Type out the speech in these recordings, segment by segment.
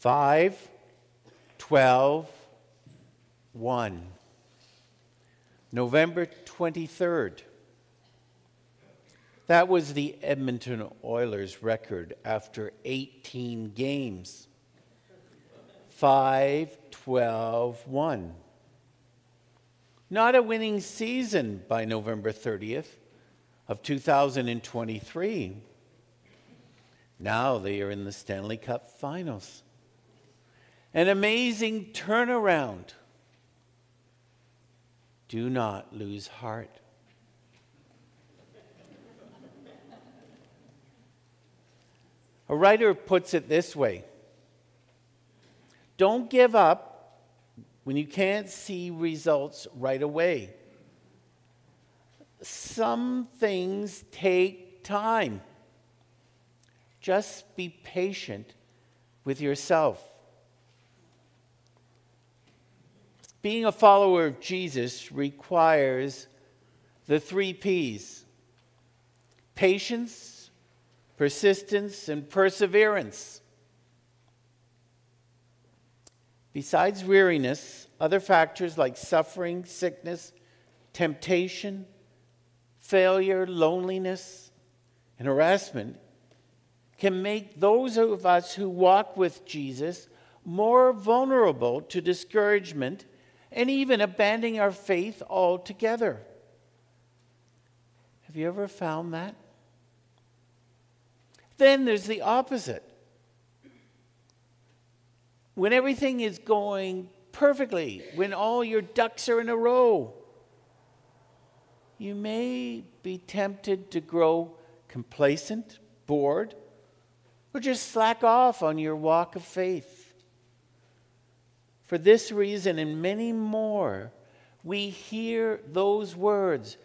5, 12, 1. November 23rd. That was the Edmonton Oilers record after 18 games. 5 12 1. Not a winning season by November 30th of 2023. Now they are in the Stanley Cup finals. An amazing turnaround. Do not lose heart. A writer puts it this way Don't give up when you can't see results right away. Some things take time. Just be patient with yourself. Being a follower of Jesus requires the three P's patience, persistence, and perseverance. Besides weariness, other factors like suffering, sickness, temptation, failure, loneliness, and harassment can make those of us who walk with Jesus more vulnerable to discouragement and even abandoning our faith altogether. Have you ever found that? Then there's the opposite. When everything is going perfectly, when all your ducks are in a row, you may be tempted to grow complacent, bored, or just slack off on your walk of faith. For this reason and many more, we hear those words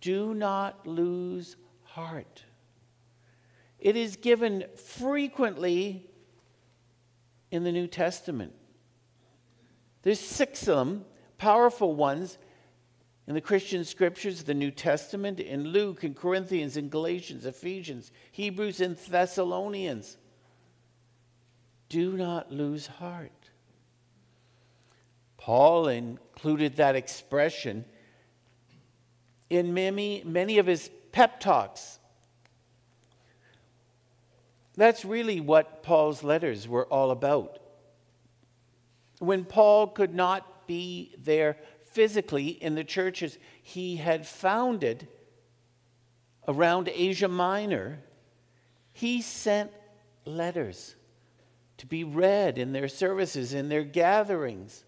do not lose heart. It is given frequently in the New Testament. There's six of them, powerful ones, in the Christian scriptures, the New Testament, in Luke, in Corinthians, in Galatians, Ephesians, Hebrews, and Thessalonians. Do not lose heart. Paul included that expression in many, many of his pep talks. That's really what Paul's letters were all about. When Paul could not be there physically in the churches he had founded around Asia Minor, he sent letters to be read in their services, in their gatherings,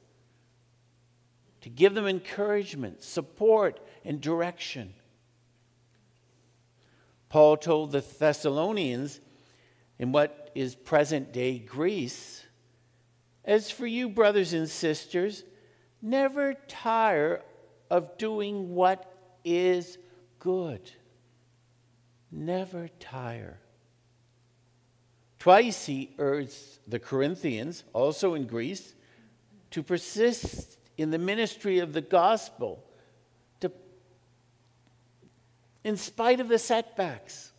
to give them encouragement, support, and direction. Paul told the Thessalonians in what is present day Greece, As for you, brothers and sisters, Never tire of doing what is good. Never tire. Twice he urged the Corinthians, also in Greece, to persist in the ministry of the gospel to, in spite of the setbacks,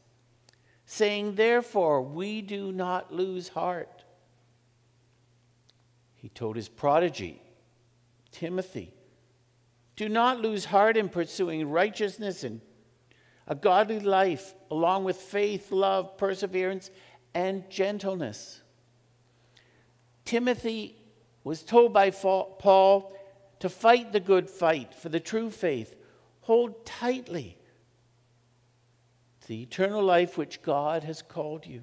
saying, Therefore, we do not lose heart. He told his prodigy, Timothy. Do not lose heart in pursuing righteousness and a godly life, along with faith, love, perseverance, and gentleness. Timothy was told by Paul to fight the good fight for the true faith, hold tightly the eternal life which God has called you.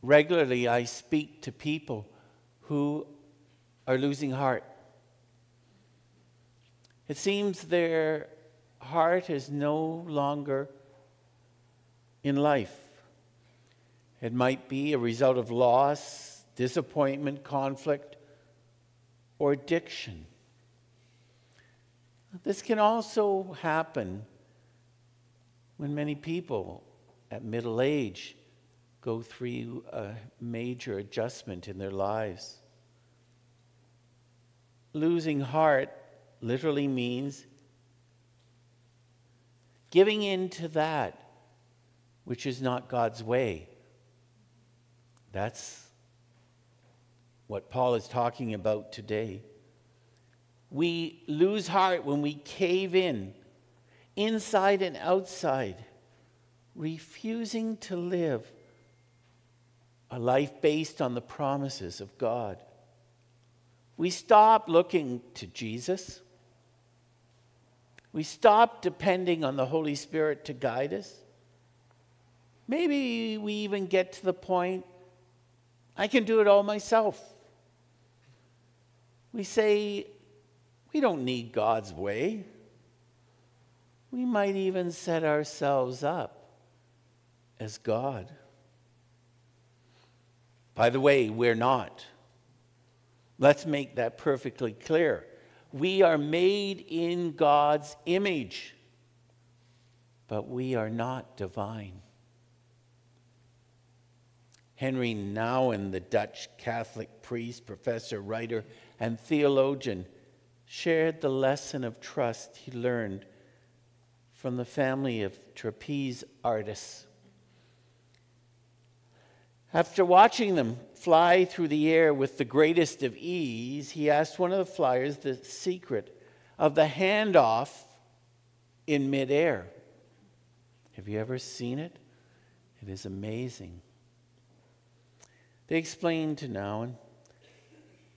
Regularly, I speak to people who are losing heart. It seems their heart is no longer in life. It might be a result of loss, disappointment, conflict, or addiction. This can also happen when many people at middle age go through a major adjustment in their lives. Losing heart literally means giving in to that which is not God's way That's what Paul is talking about today. We lose heart when we cave in, inside and outside, refusing to live a life based on the promises of God. We stop looking to Jesus. We stop depending on the Holy Spirit to guide us. Maybe we even get to the point I can do it all myself. We say, we don't need God's way. We might even set ourselves up as God. By the way, we're not. Let's make that perfectly clear. We are made in God's image, but we are not divine. Henri Nouwen, the Dutch Catholic priest, professor, writer, and theologian, shared the lesson of trust he learned from the family of trapeze artists. After watching them fly through the air with the greatest of ease, he asked one of the flyers the secret of the handoff in midair. Have you ever seen it? It is amazing. They explained to Nouwen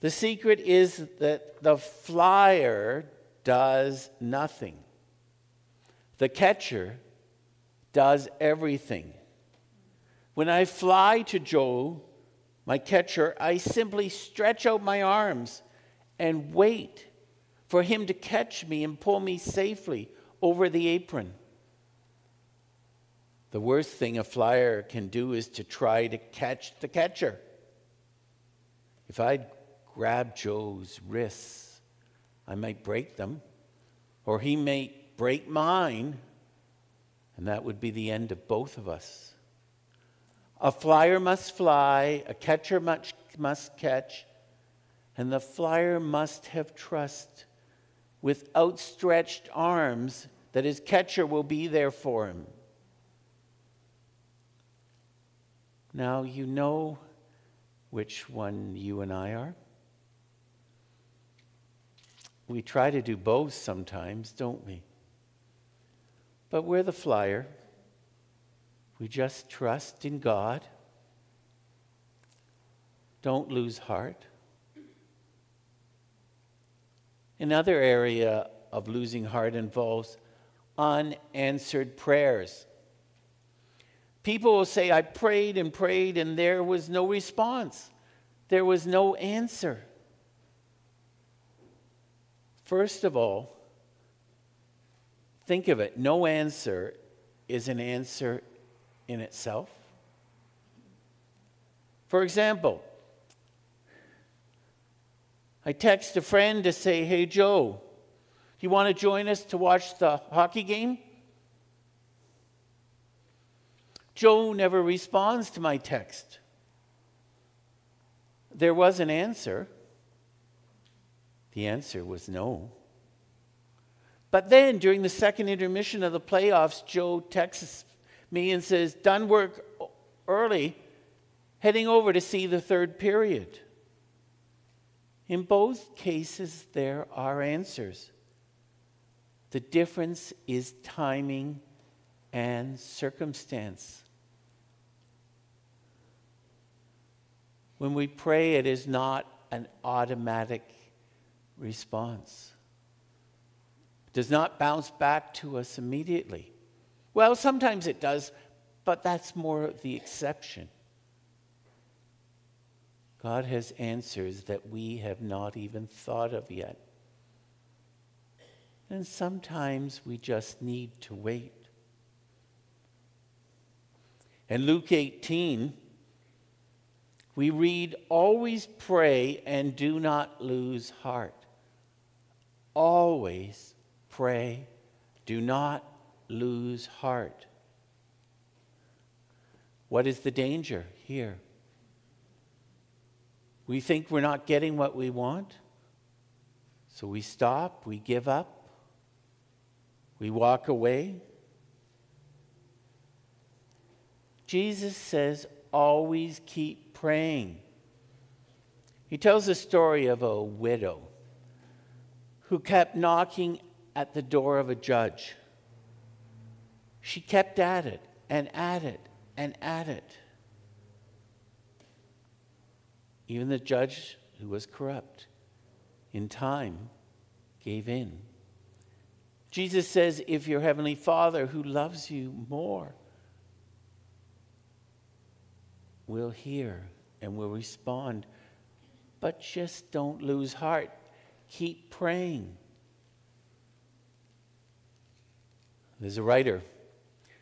the secret is that the flyer does nothing, the catcher does everything. When I fly to Joe, my catcher, I simply stretch out my arms and wait for him to catch me and pull me safely over the apron. The worst thing a flyer can do is to try to catch the catcher. If I'd grab Joe's wrists, I might break them, or he may break mine, and that would be the end of both of us. A flyer must fly, a catcher must, must catch, and the flyer must have trust with outstretched arms that his catcher will be there for him. Now you know which one you and I are. We try to do both sometimes, don't we? But we're the flyer. We just trust in God. Don't lose heart. Another area of losing heart involves unanswered prayers. People will say, I prayed and prayed, and there was no response, there was no answer. First of all, think of it no answer is an answer in itself. For example, I text a friend to say, Hey, Joe, you want to join us to watch the hockey game? Joe never responds to my text. There was an answer. The answer was no. But then, during the second intermission of the playoffs, Joe texts me and says, Done work early, heading over to see the third period. In both cases, there are answers. The difference is timing and circumstance. When we pray, it is not an automatic response. It does not bounce back to us immediately. Well, sometimes it does, but that's more the exception. God has answers that we have not even thought of yet. And sometimes we just need to wait. In Luke 18, we read, Always pray and do not lose heart. Always pray, do not lose heart. What is the danger here? We think we're not getting what we want, so we stop, we give up, we walk away. Jesus says, always keep praying. He tells the story of a widow who kept knocking at the door of a judge. She kept at it and at it and at it. Even the judge, who was corrupt, in time gave in. Jesus says, if your heavenly Father, who loves you more, will hear and will respond, but just don't lose heart. Keep praying. There's a writer,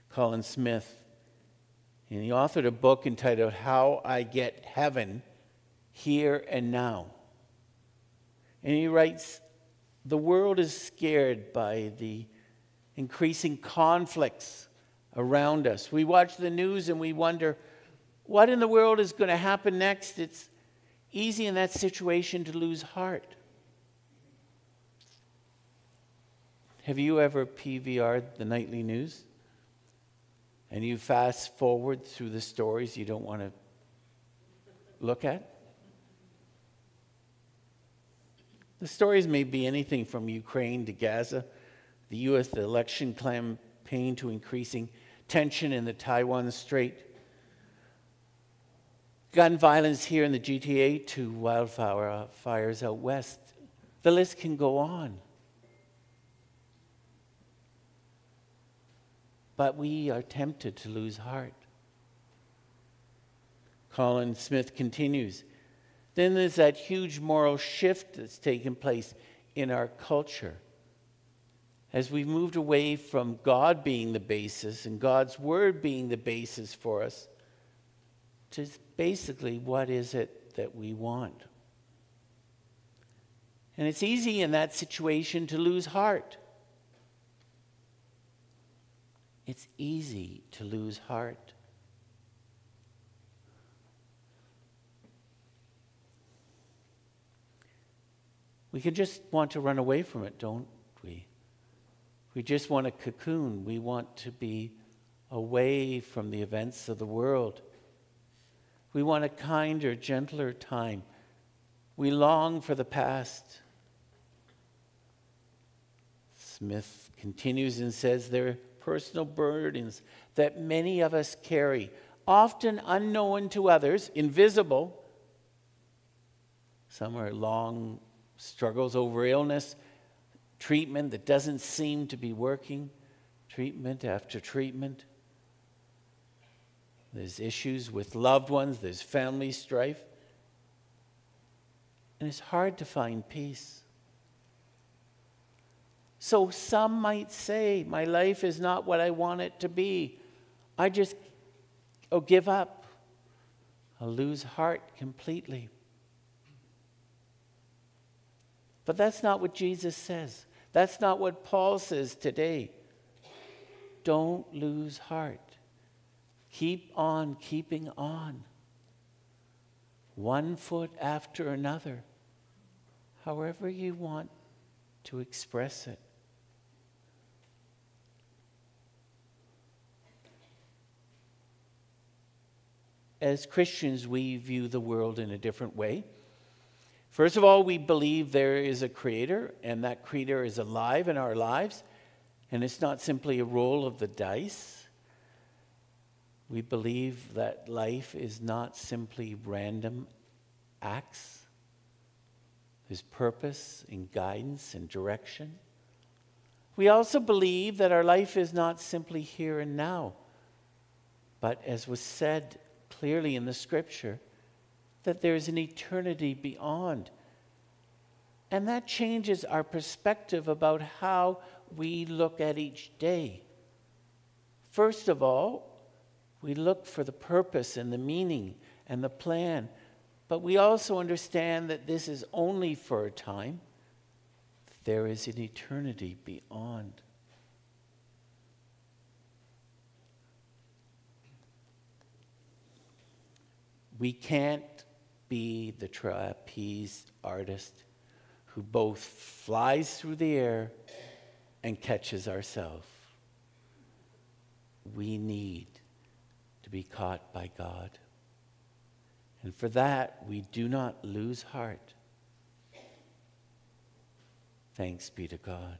Colin Smith, and he authored a book entitled How I Get Heaven Here and Now. And he writes The world is scared by the increasing conflicts around us. We watch the news and we wonder what in the world is going to happen next. It's easy in that situation to lose heart. Have you ever PVR'd the nightly news? And you fast forward through the stories you don't want to look at? The stories may be anything from Ukraine to Gaza, the U.S. election campaign to increasing tension in the Taiwan Strait, gun violence here in the GTA to wildfire fires out west. The list can go on. But we are tempted to lose heart. Colin Smith continues then there's that huge moral shift that's taken place in our culture. As we've moved away from God being the basis and God's word being the basis for us, to basically what is it that we want. And it's easy in that situation to lose heart. It's easy to lose heart. We can just want to run away from it, don't we? We just want a cocoon. We want to be away from the events of the world. We want a kinder, gentler time. We long for the past. Smith continues and says there personal burdens that many of us carry, often unknown to others, invisible. Some are long struggles over illness, treatment that doesn't seem to be working, treatment after treatment. There's issues with loved ones, there's family strife. And it's hard to find peace. So some might say, My life is not what I want it to be. I just oh, give up. I'll lose heart completely. But that's not what Jesus says. That's not what Paul says today. Don't lose heart. Keep on keeping on. One foot after another, however you want to express it. As Christians, we view the world in a different way. First of all, we believe there is a creator, and that creator is alive in our lives, and it's not simply a roll of the dice. We believe that life is not simply random acts. There's purpose and guidance and direction. We also believe that our life is not simply here and now, but as was said clearly in the scripture, that there's an eternity beyond. And that changes our perspective about how we look at each day. First of all, we look for the purpose and the meaning and the plan, but we also understand that this is only for a time. There is an eternity beyond. We can't be the trapeze artist who both flies through the air and catches ourselves. We need to be caught by God. And for that, we do not lose heart. Thanks be to God.